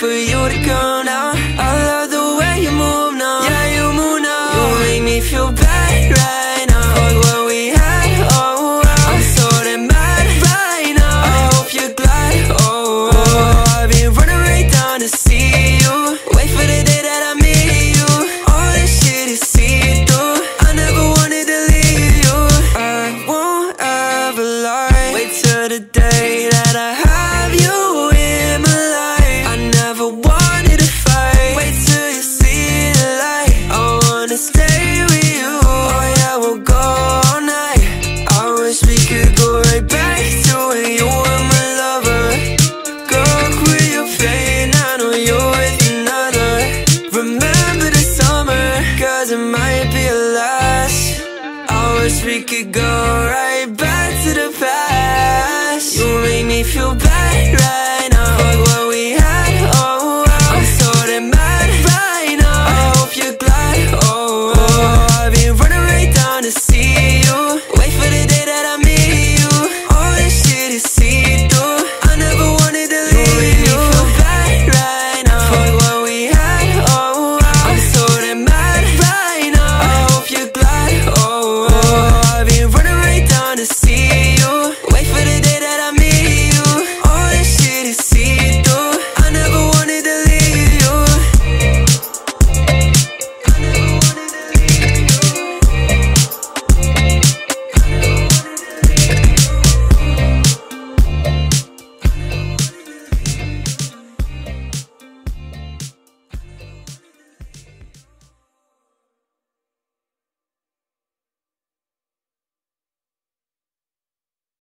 for you to come now. I love the way you move now. Yeah, you move now. You make me feel bad right now. Fuck what we had. Oh, wow. I'm so damn mad right now. I hope you're glad. Oh, oh, I've been running right down to see you. Wait for the day that I meet you. All this shit is see through. I never wanted to leave you. I won't ever lie. Wait till the day that I have wish we could go right back to the past. You make me feel bad.